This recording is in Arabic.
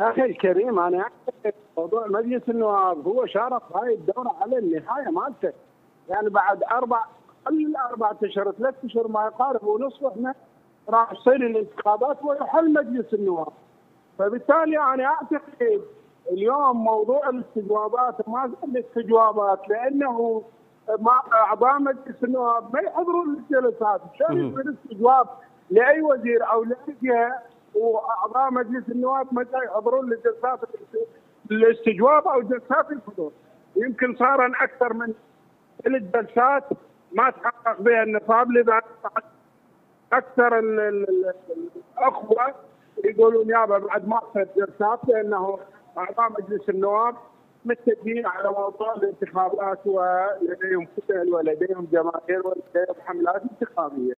أخي الكريم أنا أعتقد موضوع مجلس النواب هو شارك هاي الدورة على النهاية مالته. يعني بعد أربع قل أربع أشهر ثلاث أشهر ما يقارب ونصف إحنا راح تصير الانتخابات ويحل مجلس النواب. فبالتالي أنا أعتقد اليوم موضوع الاستجوابات ما زال استجوابات لأنه ما أعضاء مجلس النواب ما يحضرون الجلسات، شلون يصير استجواب لأي وزير أو لأي جهة؟ وأعضاء مجلس النواب يحضرون لجلسات الاستجواب أو جلسات الحضور. يمكن صار أكثر من ثلاث جلسات ما تحقق بها النصاب لذا أكثر الأخوة يقولون يابا بعد ما صارت جلسات لأنه أعضاء مجلس النواب متفقين على موضوع الانتخابات ولديهم فتن ولديهم جماهير ولديهم حملات انتخابية.